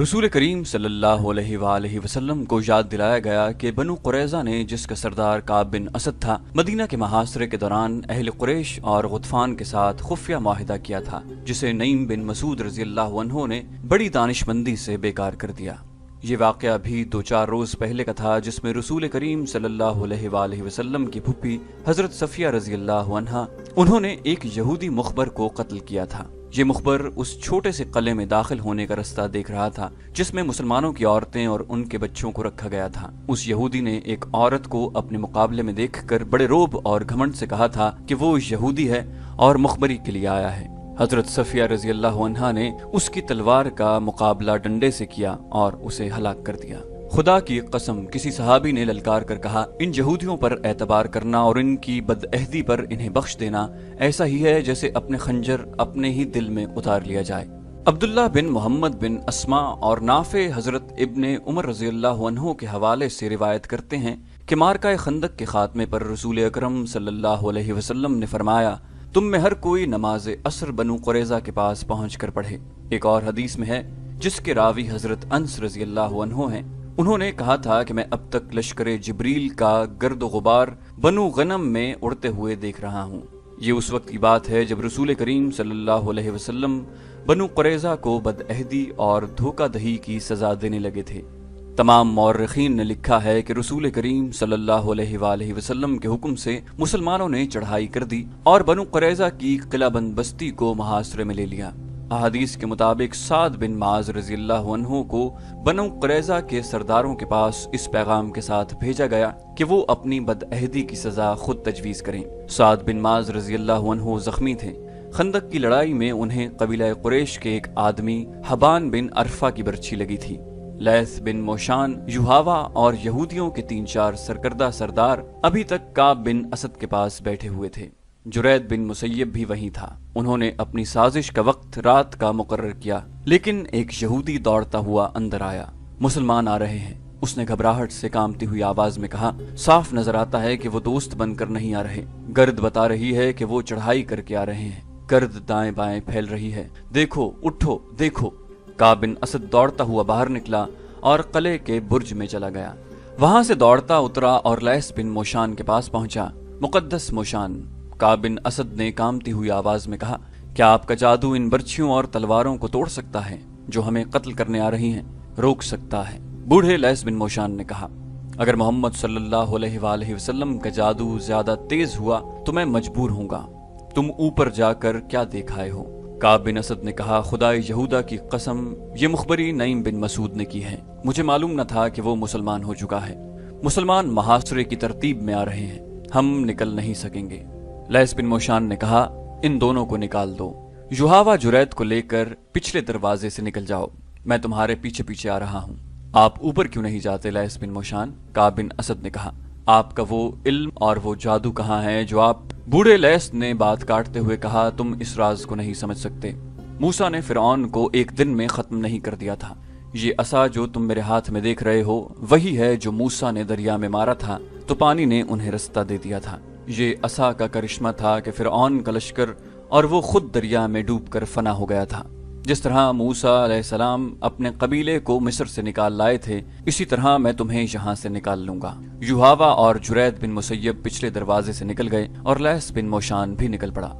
رسول کریم صلی اللہ علیہ وآلہ وسلم کو یاد دلایا گیا کہ بنو قریضہ نے جس کا سردار کعب بن اسد تھا، مدینہ کے محاصرے کے دوران اہل قریش اور غطفان کے ساتھ خفیہ معاہدہ کیا تھا، جسے نعیم بن مسعود رضی اللہ عنہ نے بڑی دانش مندی سے بیکار کر دیا۔ یہ واقعہ بھی دو چار روز پہلے کا تھا، جس میں رسول کریم صلی اللہ علیہ وآلہ وسلم کی پھپھی حضرت صفیہ رضی اللہ عنہ، انہوں نے ایک یہودی مخبر کو قتل کیا تھا۔ یہ مخبر اس چھوٹے سے قلعے میں داخل ہونے کا رستہ دیکھ رہا تھا، جس میں مسلمانوں کی عورتیں اور ان کے بچوں کو رکھا گیا تھا۔ اس یہودی نے ایک عورت کو اپنے مقابلے میں دیکھ کر بڑے روب اور گھمنڈ سے کہا تھا کہ وہ یہودی ہے اور مخبری کے لیے آیا ہے۔ حضرت صفیہ رضی اللہ عنہ نے اس کی تلوار کا مقابلہ ڈنڈے سے کیا اور اسے ہلاک کر دیا۔ خدا کی قسم، کسی صحابی نے للکار کر کہا، ان یہودیوں پر اعتبار کرنا اور ان کی بدعہدی پر انہیں بخش دینا ایسا ہی ہے جیسے اپنے خنجر اپنے ہی دل میں اتار لیا جائے۔ عبداللہ بن محمد بن اسما اور نافع حضرت ابن عمر رضی اللہ عنہ کے حوالے سے روایت کرتے ہیں کہ مارکہ خندق کے خاتمے پر رسول اکرم صلی اللہ علیہ وسلم نے فرمایا، تم میں ہر کوئی نماز اثر بنو قریضہ کے پاس پہنچ کر پڑھے۔ ایک اور حدیث میں ہے، جس کے راوی حضرت انس رضی اللہ عنہ ہیں۔ انہوں نے کہا تھا کہ میں اب تک لشکر جبریل کا گرد و غبار بنو غنم میں اڑتے ہوئے دیکھ رہا ہوں۔ یہ اس وقت کی بات ہے جب رسول کریم صلی اللہ علیہ وسلم بنو قریضہ کو بدعہدی اور دھوکہ دہی کی سزا دینے لگے تھے۔ تمام مورخین نے لکھا ہے کہ رسول کریم صلی اللہ علیہ وآلہ وسلم کے حکم سے مسلمانوں نے چڑھائی کر دی اور بنو قریضہ کی قلعہ بند بستی کو محاصرے میں لے لیا۔ احادیث کے مطابق سعد بن معاذ رضی اللہ عنہ کو بنو قریضہ کے سرداروں کے پاس اس پیغام کے ساتھ بھیجا گیا کہ وہ اپنی بدعہدی کی سزا خود تجویز کریں۔ سعد بن معاذ رضی اللہ عنہ زخمی تھے۔ خندق کی لڑائی میں انہیں قبیلہ قریش کے ایک آدمی حبان بن عرفہ کی برچھی لگی تھی۔ لیث بن موشان، یوہاوا اور یہودیوں کے تین چار سرکردہ سردار ابھی تک کاب بن اسد کے پاس بیٹھے ہوئے تھے۔ جرید بن مسیب بھی وہیں تھا۔ انہوں نے اپنی سازش کا وقت رات کا مقرر کیا، لیکن ایک یہودی دوڑتا ہوا اندر آیا۔ مسلمان آ رہے ہیں۔ اس نے گھبراہٹ سے کامتی ہوئی آواز میں کہا، صاف نظر آتا ہے کہ وہ دوست بن کر نہیں آ رہے۔ گرد بتا رہی ہے کہ وہ چڑھائی کر کے آ رہے ہیں۔ گرد دائیں بائیں پھیل رہی ہے۔ دیکھو، اٹھو، دیکھو۔ کابن اسد دوڑتا ہوا باہر نکلا اور قلعے کے برج میں چلا گیا۔ وہاں سے دوڑتا، اترا اور لیس بن موشان کے پاس پہنچا۔ مقدس موشان۔ کابن اسد نے کامتی ہوئی آواز میں کہا، کیا آپ کا جادو ان برچھیوں اور تلواروں کو توڑ سکتا ہے جو ہمیں قتل کرنے آ رہی ہیں؟ روک سکتا ہے۔ بوڑھے لیس بن موشان نے کہا، اگر محمد صلی اللہ علیہ وآلہ وسلم کا جادو زیادہ تیز ہوا تو میں مجبور ہوں گا۔ تم اوپر جا کر کیا دیکھ آئے ہو؟ کاب بن اسد نے کہا خدا یہودا کی قسم، یہ مخبری نعیم بن مسعود نے کی ہے۔ مجھے معلوم نہ تھا کہ وہ مسلمان ہو چکا ہے۔ مسلمان محاصرے کی ترتیب میں آ رہے ہیں۔ ہم نکل نہیں سکیں گے۔ لیس بن موشان نے کہا، ان دونوں کو نکال دو۔ یوہاوا جریت کو لے کر پچھلے دروازے سے نکل جاؤ۔ میں تمہارے پیچھے پیچھے آ رہا ہوں۔ آپ اوپر کیوں نہیں جاتے لیس بن موشان؟ کا بن اسد نے کہا، آپ کا وہ علم اور وہ جادو کہاں ہے جو آپ بوڑھے لیس نے بات کاٹتے ہوئے کہا، تم اس راز کو نہیں سمجھ سکتے۔ موسا نے فرعون کو ایک دن میں ختم نہیں کر دیا تھا۔ یہ اصا جو تم میرے ہاتھ میں دیکھ رہے ہو، وہی ہے جو موسا نے دریا میں مارا تھا۔ تو پانی نے انہیں رستہ دے دیا تھا۔ یہ اصا کا کرشمہ تھا کہ فرعون کا لشکر اور وہ خود دریا میں ڈوب کر فنا ہو گیا تھا۔ جس طرح موسا علیہ السلام اپنے قبیلے کو مصر سے نکال لائے تھے، اسی طرح میں تمہیں یہاں سے نکال لوں گا۔ یوہاوا اور جرید بن مسیب پچھلے دروازے سے نکل گئے اور لیس بن موشان بھی نکل پڑا۔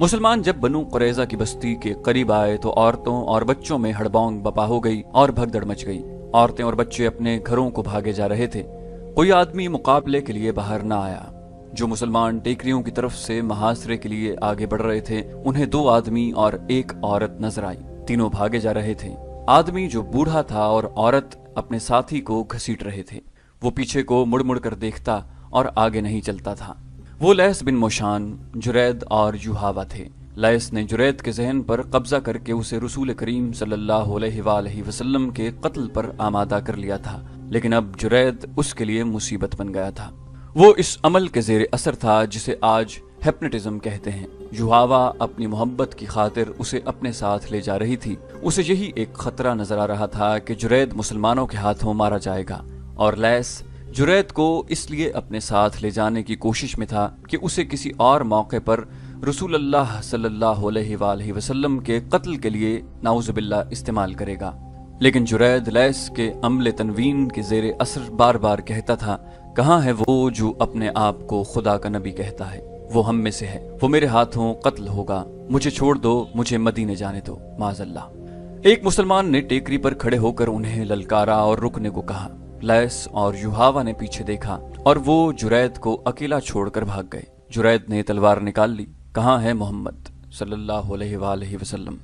مسلمان جب بنو قریضہ کی بستی کے قریب آئے تو عورتوں اور بچوں میں ہڑبونگ بپا ہو گئی اور بھگدڑ مچ گئی۔ عورتیں اور بچے اپنے گھروں کو بھاگے جا رہے تھے۔ کوئی آدمی مقابلے کے لیے باہر نہ آیا۔ جو مسلمان ٹیکریوں کی طرف سے محاصرے کے لیے آگے بڑھ رہے تھے، انہیں دو آدمی اور ایک عورت نظر آئی تینوں بھاگے جا رہے تھے۔ آدمی جو بوڑھا تھا اور عورت اپنے ساتھی کو گھسیٹ رہے تھے۔ وہ پیچھے کو مڑ مڑ کر دیکھتا اور آگے نہیں چلتا تھا۔ وہ لیس بن موشان، جرید اور یوہاوا تھے۔ لیس نے جرید کے ذہن پر قبضہ کر کے اسے رسول کریم صلی اللہ علیہ وآلہ وسلم کے قتل پر آمادہ کر لیا تھا۔ لیکن اب جرید اس کے لیے مصیبت بن گیا تھا۔ وہ اس عمل کے زیر اثر تھا جسے آج ہیپنٹزم کہتے ہیں۔ جوہاوا اپنی محبت کی خاطر اسے اپنے ساتھ لے جا رہی تھی۔ اسے یہی ایک خطرہ نظر آ رہا تھا کہ جرید مسلمانوں کے ہاتھوں مارا جائے گا۔ اور لیس جرید کو اس لیے اپنے ساتھ لے جانے کی کوشش میں تھا کہ اسے کسی اور موقع پر رسول اللہ صلی اللہ علیہ وآلہ وسلم کے قتل کے لیے نعوذ باللہ استعمال کرے گا۔ لیکن جرید لیس کے عمل تنوین کے زیر اثر بار بار کہتا تھا کہاں ہے وہ جو اپنے آپ کو خدا کا نبی کہتا ہے؟ وہ ہم میں سے ہے۔ وہ میرے ہاتھوں قتل ہوگا۔ مجھے چھوڑ دو، مجھے مدینے جانے دو۔ معذ اللہ۔ ایک مسلمان نے ٹیکری پر کھڑے ہو کر انہیں للکارا اور رکنے کو کہا۔ لیس اور یوہاوا نے پیچھے دیکھا اور وہ جرید کو اکیلا چھوڑ کر بھاگ گئے۔ جرید نے تلوار نکال لی۔ کہاں ہے محمد؟ صلی اللہ علیہ وآلہ وسلم۔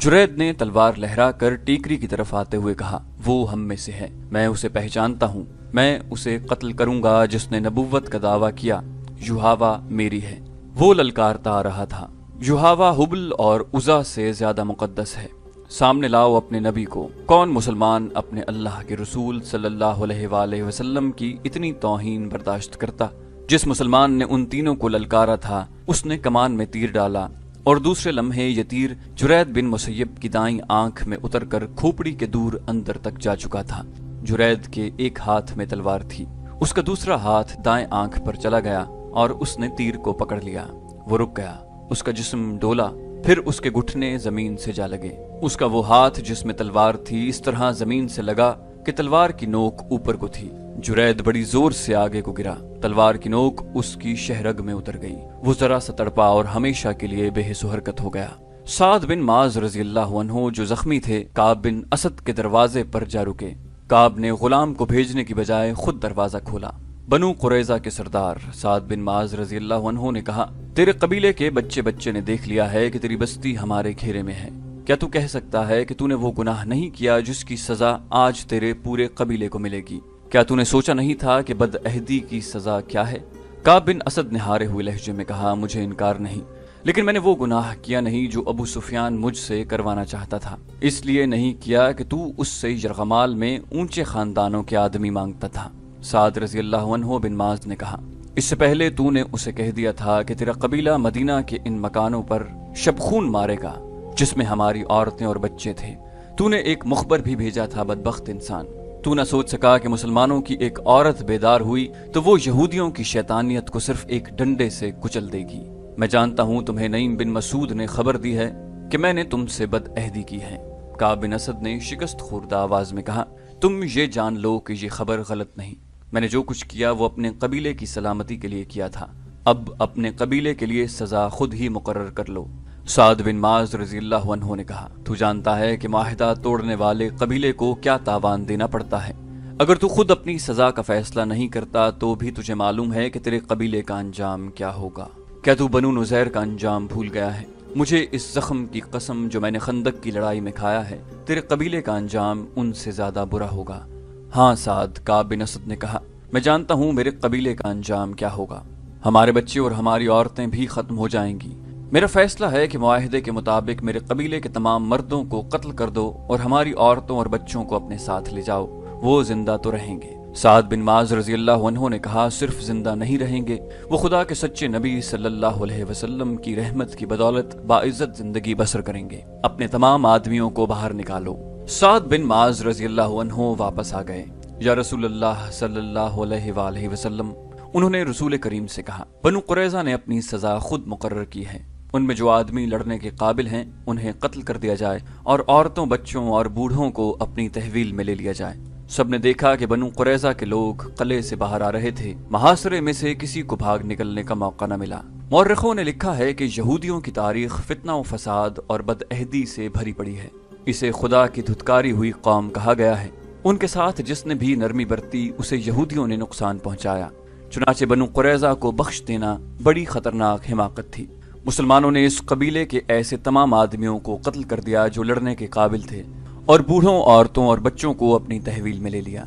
جرید نے تلوار لہرا کر ٹیکری کی طرف آتے ہوئے کہا، وہ ہم میں سے ہے۔ میں اسے پہچانتا ہوں۔ میں اسے قتل کروں گا جس نے نبوت کا دعویٰ کیا۔ یوہاوا میری ہے۔ وہ للکارتا رہا تھا۔ یوہاوا حبل اور ازا سے زیادہ مقدس ہے۔ سامنے لاؤ اپنے نبی کو۔ کون مسلمان اپنے اللہ کے رسول صلی اللہ علیہ وآلہ وسلم کی اتنی توہین برداشت کرتا؟ جس مسلمان نے ان تینوں کو للکارا تھا، اس نے کمان میں تیر ڈالا اور دوسرے لمحے یہ تیر جرید بن مسیب کی دائیں آنکھ میں اتر کر کھوپڑی کے دور اندر تک جا چکا تھا۔ جرید کے ایک ہاتھ میں تلوار تھی۔ اس کا دوسرا ہاتھ دائیں آنکھ پر چلا گیا اور اس نے تیر کو پکڑ لیا۔ وہ رک گیا۔ اس کا جسم ڈولا۔ پھر اس کے گھٹنے زمین سے جا لگے۔ اس کا وہ ہاتھ جس میں تلوار تھی، اس طرح زمین سے لگا کہ تلوار کی نوک اوپر کو تھی۔ جرید بڑی زور سے آگے کو گرا۔ تلوار کی نوک اس کی شہرگ میں اتر گئی۔ وہ ذرا سا تڑپا اور ہمیشہ کے لیے بے حس و حرکت ہو گیا۔ سعد بن ماز رضی اللہ عنہ جو زخمی تھے کاب بن اسد کے دروازے پر جا رکے۔ کاب نے غلام کو بھیجنے کی بجائے خود دروازہ کھولا۔ بنو قریضہ کے سردار سعد بن ماز رضی اللہ عنہ نے کہا، تیرے قبیلے کے بچے بچے نے دیکھ لیا ہے کہ تیری بستی ہمارے گھیرے میں ہے۔ کیا تو کہہ سکتا ہے کہ تو نے وہ گناہ نہیں کیا جس کی سزا آج تیرے پورے قبیلے کو ملے گی؟ کیا تو نے سوچا نہیں تھا کہ بد عہدی کی سزا کیا ہے؟ کاب بن اسد نے ہارے ہوئے لہجے میں کہا، مجھے انکار نہیں۔ لیکن میں نے وہ گناہ کیا نہیں جو ابو سفیان مجھ سے کروانا چاہتا تھا۔ اس لیے نہیں کیا کہ تو اس سے یرغمال میں اونچے خاندانوں کے آدمی مانگتا تھا۔ سعد رضی اللہ عنہ بن ماز نے کہا، اس سے پہلے تو نے اسے کہہ دیا تھا کہ تیرا قبیلہ مدینہ کے ان مکانوں پر شبخون مارے گا، جس میں ہماری عورتیں اور بچے تھے۔ تو نے ایک مخبر بھی بھیجا تھا بدبخت انسان۔ تو نہ سوچ سکا کہ مسلمانوں کی ایک عورت بیدار ہوئی تو وہ یہودیوں کی شیطانیت کو صرف ایک ڈنڈے سے کچل دے گی۔ میں جانتا ہوں تمہیں نعیم بن مسعود نے خبر دی ہے کہ میں نے تم سے بد عہدی کی ہے۔ کعب بن اسد نے شکست خوردہ آواز میں کہا، تم یہ جان لو کہ یہ خبر غلط نہیں۔ میں نے جو کچھ کیا وہ اپنے قبیلے کی سلامتی کے لیے کیا تھا۔ اب اپنے قبیلے کے لیے سزا خود ہی مقرر کر لو۔ سعد بن معاذ رضی اللہ عنہ نے کہا، تو جانتا ہے کہ معاہدہ توڑنے والے قبیلے کو کیا تاوان دینا پڑتا ہے۔ اگر تو خود اپنی سزا کا فیصلہ نہیں کرتا تو بھی تجھے معلوم ہے کہ تیرے قبیلے کا انجام کیا ہوگا۔ کیا تو بنو نزیر کا انجام بھول گیا ہے۔ مجھے اس زخم کی قسم جو میں نے خندق کی لڑائی میں کھایا ہے، تیرے قبیلے کا انجام ان سے زیادہ برا ہوگا۔ ہاں سعد کا بن اسد نے کہا، میں جانتا ہوں میرے قبیلے کا انجام کیا ہوگا۔ ہمارے بچے اور ہماری عورتیں بھی ختم ہو جائیں گی۔ میرا فیصلہ ہے کہ معاہدے کے مطابق میرے قبیلے کے تمام مردوں کو قتل کر دو اور ہماری عورتوں اور بچوں کو اپنے ساتھ لے جاؤ۔ وہ زندہ تو رہیں گے۔ سعد بن معاذ رضی اللہ عنہ نے کہا، صرف زندہ نہیں رہیں گے، وہ خدا کے سچے نبی صلی اللہ علیہ وسلم کی رحمت کی بدولت باعزت زندگی بسر کریں گے۔ اپنے تمام آدمیوں کو باہر نکالو۔ سعد بن معاذ رضی اللہ عنہ واپس آ گئے۔ یا رسول اللہ صلی اللہ علیہ وآلہ وسلم، انہوں نے رسول کریم سے کہا، بنو قریضہ نے اپنی سزا خود مقرر کی ہے۔ ان میں جو آدمی لڑنے کے قابل ہیں، انہیں قتل کر دیا جائے اور عورتوں، بچوں اور بوڑھوں کو اپنی تحویل میں لے لیا جائے۔ سب نے دیکھا کہ بنو قریضہ کے لوگ قلعے سے باہر آ رہے تھے۔ محاصرے میں سے کسی کو بھاگ نکلنے کا موقع نہ ملا۔ مورخوں نے لکھا ہے کہ یہودیوں کی تاریخ فتنہ و فساد اور بد عہدی سے بھری پڑی ہے۔ اسے خدا کی دھتکاری ہوئی قوم کہا گیا ہے۔ ان کے ساتھ جس نے بھی نرمی برتی، اسے یہودیوں نے نقصان پہنچایا۔ چنانچہ بنو قریضہ کو بخش دینا بڑی خطرناک حماقت تھی۔ مسلمانوں نے اس قبیلے کے ایسے تمام آدمیوں کو قتل کر دیا جو لڑنے کے قابل تھے۔ اور بوڑھوں عورتوں اور بچوں کو اپنی تحویل میں لے لیا۔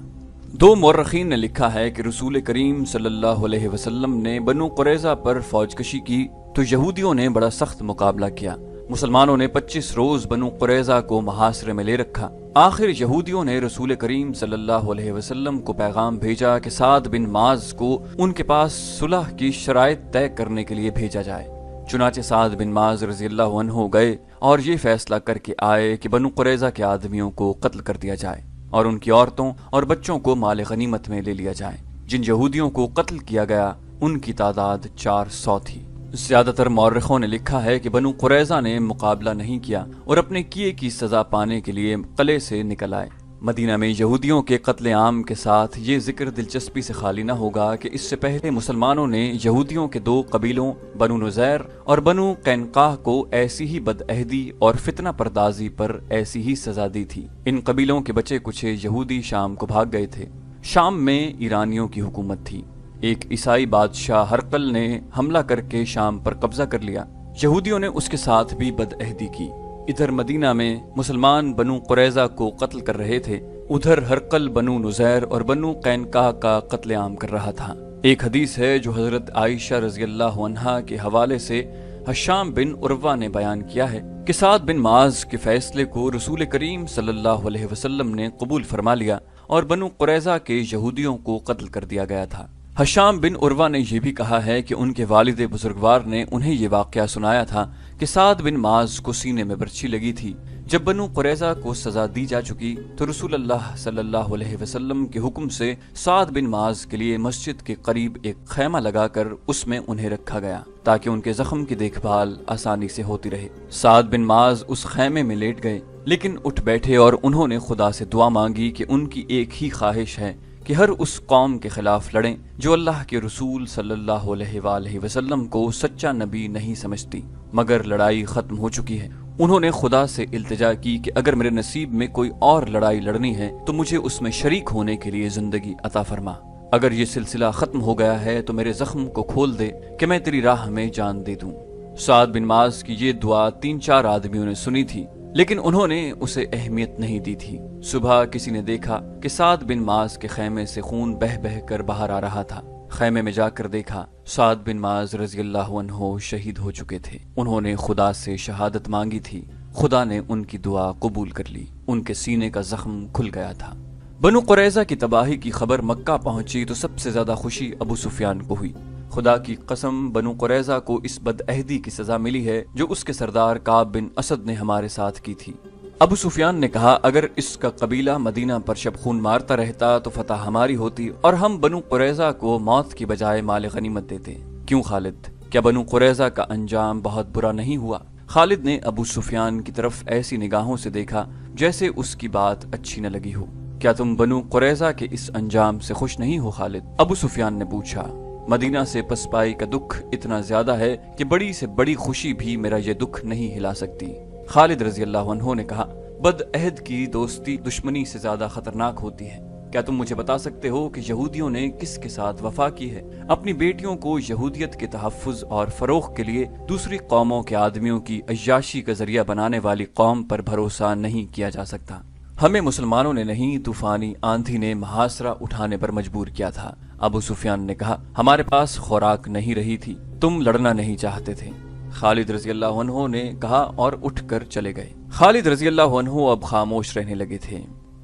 دو مورخین نے لکھا ہے کہ رسول کریم صلی اللہ علیہ وسلم نے بنو قریضہ پر فوج کشی کی تو یہودیوں نے بڑا سخت مقابلہ کیا۔ مسلمانوں نے پچیس روز بنو قریضہ کو محاصرے میں لے رکھا۔ آخر یہودیوں نے رسول کریم صلی اللہ علیہ وسلم کو پیغام بھیجا کہ سعد بن ماز کو ان کے پاس صلح کی شرائط طے کرنے کے لیے بھیجا جائے۔ چنانچہ سعد بن ماز رضی اللہ عنہ گئے اور یہ فیصلہ کر کے آئے کہ بنو قریضہ کے آدمیوں کو قتل کر دیا جائے اور ان کی عورتوں اور بچوں کو مال غنیمت میں لے لیا جائے۔ جن یہودیوں کو قتل کیا گیا، ان کی تعداد چار سو تھی۔ زیادہ تر مورخوں نے لکھا ہے کہ بنو قریضہ نے مقابلہ نہیں کیا اور اپنے کیے کی سزا پانے کے لیے قلعے سے نکل آئے۔ مدینہ میں یہودیوں کے قتل عام کے ساتھ یہ ذکر دلچسپی سے خالی نہ ہوگا کہ اس سے پہلے مسلمانوں نے یہودیوں کے دو قبیلوں، بنو نزیر اور بنو قینقاہ کو ایسی ہی بدعہدی اور فتنہ پردازی پر ایسی ہی سزا دی تھی۔ ان قبیلوں کے بچے کچھ یہودی شام کو بھاگ گئے تھے۔ شام میں ایرانیوں کی حکومت تھی۔ ایک عیسائی بادشاہ ہرقل نے حملہ کر کے شام پر قبضہ کر لیا۔ یہودیوں نے اس کے ساتھ بھی بدعہدی کی۔ ادھر مدینہ میں مسلمان بنو قریضہ کو قتل کر رہے تھے، ادھر ہرقل بنو نزیر اور بنو قینقاہ کا قتل عام کر رہا تھا۔ ایک حدیث ہے جو حضرت عائشہ رضی اللہ عنہا کے حوالے سے حشام بن عروہ نے بیان کیا ہے کہ سعد بن معاذ کے فیصلے کو رسول کریم صلی اللہ علیہ وسلم نے قبول فرما لیا اور بنو قریضہ کے یہودیوں کو قتل کر دیا گیا تھا۔ حشام بن عروہ نے یہ بھی کہا ہے کہ ان کے والد بزرگوار نے انہیں یہ واقعہ سنایا تھا کہ سعد بن معاذ کو سینے میں برچھی لگی تھی۔ جب بنو قریضہ کو سزا دی جا چکی تو رسول اللہ صلی اللہ علیہ وسلم کے حکم سے سعد بن معاذ کے لیے مسجد کے قریب ایک خیمہ لگا کر اس میں انہیں رکھا گیا تاکہ ان کے زخم کی دیکھ بھال آسانی سے ہوتی رہے۔ سعد بن معاذ اس خیمے میں لیٹ گئے، لیکن اٹھ بیٹھے اور انہوں نے خدا سے دعا مانگی کہ ان کی ایک ہی خواہش ہے کہ ہر اس قوم کے خلاف لڑیں جو اللہ کے رسول صلی اللہ علیہ وآلہ وسلم کو سچا نبی نہیں سمجھتی، مگر لڑائی ختم ہو چکی ہے۔ انہوں نے خدا سے التجا کی کہ اگر میرے نصیب میں کوئی اور لڑائی لڑنی ہے تو مجھے اس میں شریک ہونے کے لیے زندگی عطا فرما۔ اگر یہ سلسلہ ختم ہو گیا ہے تو میرے زخم کو کھول دے کہ میں تیری راہ میں جان دے دوں۔ سعد بن ماز کی یہ دعا تین چار آدمیوں نے سنی تھی۔ لیکن انہوں نے اسے اہمیت نہیں دی تھی۔ صبح کسی نے دیکھا کہ سعد بن ماز کے خیمے سے خون بہ بہ کر باہر آ رہا تھا۔ خیمے میں جا کر دیکھا سعد بن ماز رضی اللہ عنہ شہید ہو چکے تھے۔ انہوں نے خدا سے شہادت مانگی تھی۔ خدا نے ان کی دعا قبول کر لی۔ ان کے سینے کا زخم کھل گیا تھا۔ بنو قریضہ کی تباہی کی خبر مکہ پہنچی تو سب سے زیادہ خوشی ابو سفیان کو ہوئی۔ خدا کی قسم بنو قریضہ کو اس بدعہدی کی سزا ملی ہے جو اس کے سردار کاب بن اسد نے ہمارے ساتھ کی تھی۔ ابو سفیان نے کہا، اگر اس کا قبیلہ مدینہ پر شب خون مارتا رہتا تو فتح ہماری ہوتی اور ہم بنو قریضہ کو موت کی بجائے مال غنیمت دیتے۔ کیوں خالد؟ کیا بنو قریضہ کا انجام بہت برا نہیں ہوا؟ خالد نے ابو سفیان کی طرف ایسی نگاہوں سے دیکھا جیسے اس کی بات اچھی نہ لگی ہو۔ کیا تم بنو قریضہ کے اس انجام سے خوش نہیں ہو خالد؟ ابو سفیان نے پوچھا۔ مدینہ سے پسپائی کا دکھ اتنا زیادہ ہے کہ بڑی سے بڑی خوشی بھی میرا یہ دکھ نہیں ہلا سکتی۔ خالد رضی اللہ عنہ نے کہا، بد عہد کی دوستی دشمنی سے زیادہ خطرناک ہوتی ہے۔ کیا تم مجھے بتا سکتے ہو کہ یہودیوں نے کس کے ساتھ وفا کی ہے؟ اپنی بیٹیوں کو یہودیت کے تحفظ اور فروغ کے لیے دوسری قوموں کے آدمیوں کی عیاشی کا ذریعہ بنانے والی قوم پر بھروسہ نہیں کیا جا سکتا۔ ہمیں مسلمانوں نے نہیں طوفانی آندھی نے محاصرہ اٹھانے پر مجبور کیا تھا۔ ابو سفیان نے کہا، ہمارے پاس خوراک نہیں رہی تھی، تم لڑنا نہیں چاہتے تھے۔ خالد رضی اللہ عنہ نے کہا اور اٹھ کر چلے گئے۔ خالد رضی اللہ عنہ اب خاموش رہنے لگے تھے۔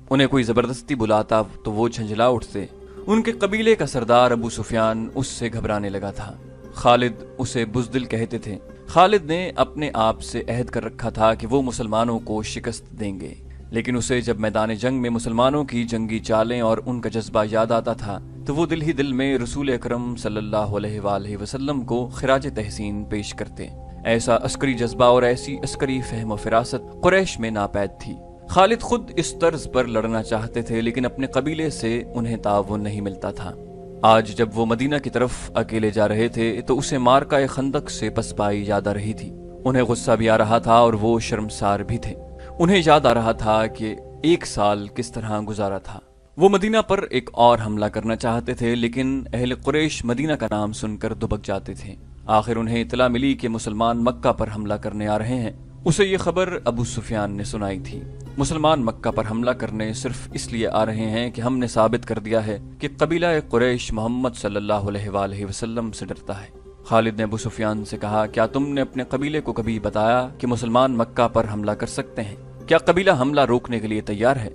انہیں کوئی زبردستی بلاتا تو وہ جھنجلا اٹھتے۔ ان کے قبیلے کا سردار ابو سفیان اس سے گھبرانے لگا تھا۔ خالد اسے بزدل کہتے تھے۔ خالد نے اپنے آپ سے عہد کر رکھا تھا کہ وہ مسلمانوں کو شکست دیں گے۔ لیکن اسے جب میدان جنگ میں مسلمانوں کی جنگی چالیں اور ان کا جذبہ یاد آتا تھا، تو وہ دل ہی دل میں رسول اکرم صلی اللہ علیہ وآلہ وسلم کو خراج تحسین پیش کرتے۔ ایسا عسکری جذبہ اور ایسی عسکری فہم و فراست قریش میں ناپید تھی۔ خالد خود اس طرز پر لڑنا چاہتے تھے، لیکن اپنے قبیلے سے انہیں تعاون نہیں ملتا تھا۔ آج جب وہ مدینہ کی طرف اکیلے جا رہے تھے، تو اسے مارکا خندق سے پسپائی یاد آ رہی تھی۔ انہیں غصہ بھی آ رہا تھا اور وہ شرمسار بھی تھے۔ انہیں یاد آ رہا تھا کہ ایک سال کس طرح گزارا تھا۔ وہ مدینہ پر ایک اور حملہ کرنا چاہتے تھے، لیکن اہل قریش مدینہ کا نام سن کر دبک جاتے تھے۔ آخر انہیں اطلاع ملی کہ مسلمان مکہ پر حملہ کرنے آ رہے ہیں۔ اسے یہ خبر ابو سفیان نے سنائی تھی۔ مسلمان مکہ پر حملہ کرنے صرف اس لیے آ رہے ہیں کہ ہم نے ثابت کر دیا ہے کہ قبیلہ قریش محمد صلی اللہ علیہ وآلہ وسلم سے ڈرتا ہے۔ خالد نے ابو سفیان سے کہا، کیا تم نے اپنے قبیلے کو کبھی بتایا کہ مسلمان مکہ پر حملہ کر سکتے ہیں؟ کیا قبیلہ حملہ روکنے کے لیے تیار ہے؟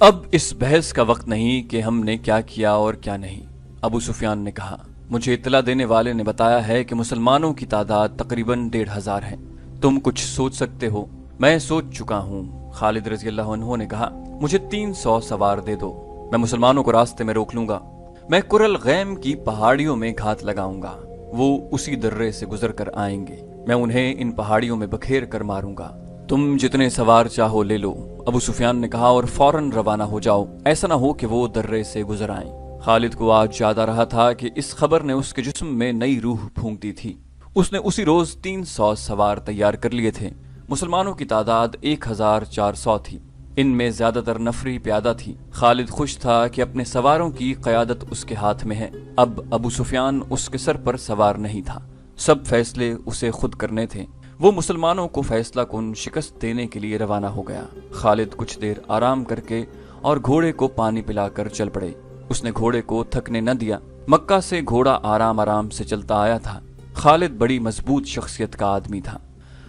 اب اس بحث کا وقت نہیں کہ ہم نے کیا کیا اور کیا نہیں۔ ابو سفیان نے کہا، مجھے اطلاع دینے والے نے بتایا ہے کہ مسلمانوں کی تعداد تقریباً ڈیڑھ ہزار ہے۔ تم کچھ سوچ سکتے ہو؟ میں سوچ چکا ہوں۔ خالد رضی اللہ عنہ نے کہا، مجھے تین سو سوار دے دو۔ میں مسلمانوں کو راستے میں روک لوں گا۔ میں کرل غیم کی پہاڑیوں میں گھات لگاؤں گا۔ وہ اسی درے سے گزر کر آئیں گے۔ میں انہیں ان پہاڑیوں میں بکھیر کر ماروں گا۔ تم جتنے سوار چاہو لے لو۔ ابو سفیان نے کہا، اور فوراً روانہ ہو جاؤ۔ ایسا نہ ہو کہ وہ درے سے گزر آئیں۔ خالد کو آج یاد آ رہا تھا کہ اس خبر نے اس کے جسم میں نئی روح پھونک دی تھی۔ اس نے اسی روز تین سو سوار تیار کر لیے تھے۔ مسلمانوں کی تعداد ایک ہزار چار سو تھی۔ ان میں زیادہ تر نفری پیادہ تھی۔ خالد خوش تھا کہ اپنے سواروں کی قیادت اس کے ہاتھ میں ہے۔ اب ابو سفیان اس کے سر پر سوار نہیں تھا۔ سب فیصلے اسے خود کرنے تھے۔ وہ مسلمانوں کو فیصلہ کن شکست دینے کے لیے روانہ ہو گیا۔ خالد کچھ دیر آرام کر کے اور گھوڑے کو پانی پلا کر چل پڑے۔ اس نے گھوڑے کو تھکنے نہ دیا۔ مکہ سے گھوڑا آرام آرام سے چلتا آیا تھا۔ خالد بڑی مضبوط شخصیت کا آدمی تھا۔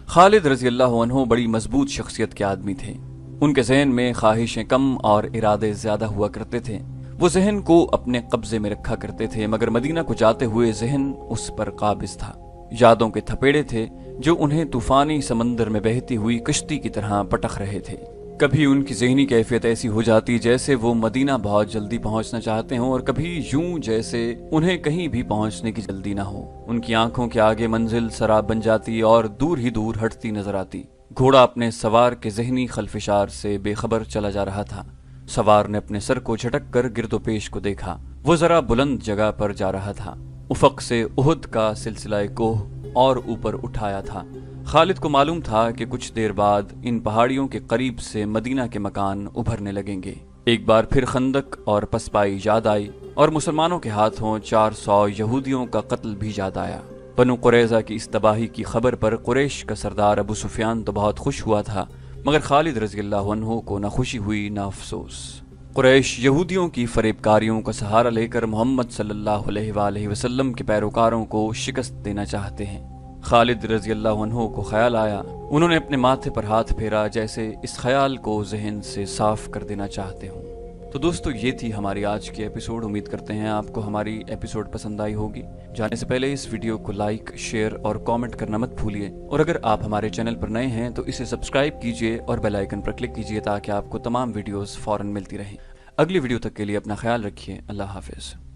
خالد رضی اللہ عنہ بڑی مضبوط شخصیت کے آدمی تھے۔ ان کے ذہن میں خواہشیں کم اور ارادے زیادہ ہوا کرتے تھے۔ وہ ذہن کو اپنے قبضے میں رکھا کرتے تھے، مگر مدینہ کو جاتے ہوئے ذہن اس پر قابض تھا۔ یادوں کے تھپیڑے تھے جو انہیں طوفانی سمندر میں بہتی ہوئی کشتی کی طرح پٹخ رہے تھے۔ کبھی ان کی ذہنی کیفیت ایسی ہو جاتی جیسے وہ مدینہ بہت جلدی پہنچنا چاہتے ہوں اور کبھی یوں جیسے انہیں کہیں بھی پہنچنے کی جلدی نہ ہو۔ ان کی آنکھوں کے آگے منزل سراب بن جاتی اور دور ہی دور ہٹتی نظر آتی۔ گھوڑا اپنے سوار کے ذہنی خلفشار سے بے خبر چلا جا رہا تھا۔ سوار نے اپنے سر کو جھٹک کر گرد و پیش کو دیکھا۔ وہ ذرا بلند جگہ پر جا رہا تھا۔ افق سے اہد کا سلسلہ کوہ اور اوپر اٹھایا تھا۔ خالد کو معلوم تھا کہ کچھ دیر بعد ان پہاڑیوں کے قریب سے مدینہ کے مکان ابھرنے لگیں گے۔ ایک بار پھر خندق اور پسپائی یاد آئی اور مسلمانوں کے ہاتھوں چار سو یہودیوں کا قتل بھی یاد آیا۔ بنو قریضہ کی اس تباہی کی خبر پر قریش کا سردار ابو سفیان تو بہت خوش ہوا تھا، مگر خالد رضی اللہ عنہ کو نہ خوشی ہوئی نہ افسوس قریش یہودیوں کی فریب کاریوں کا سہارا لے کر محمد صلی اللہ علیہ وآلہ وسلم کے پیروکاروں کو شکست دینا چاہتے ہیں۔ خالد رضی اللہ عنہ کو خیال آیا، انہوں نے اپنے ماتھے پر ہاتھ پھیرا جیسے اس خیال کو ذہن سے صاف کر دینا چاہتے ہوں۔ تو دوستو، یہ تھی ہماری آج کی ایپیسوڈ امید کرتے ہیں آپ کو ہماری ایپیسوڈ پسند آئی ہوگی۔ جانے سے پہلے اس ویڈیو کو لائک شیئر اور کامنٹ کرنا مت بھولیے۔ اور اگر آپ ہمارے چینل پر نئے ہیں، تو اسے سبسکرائب کیجیے اور بیل آئیکن پر کلک کیجیے تاکہ آپ کو تمام ویڈیوز فوراً ملتی رہیں۔ اگلی ویڈیو تک کے لیے اپنا خیال رکھیے۔ اللہ حافظ۔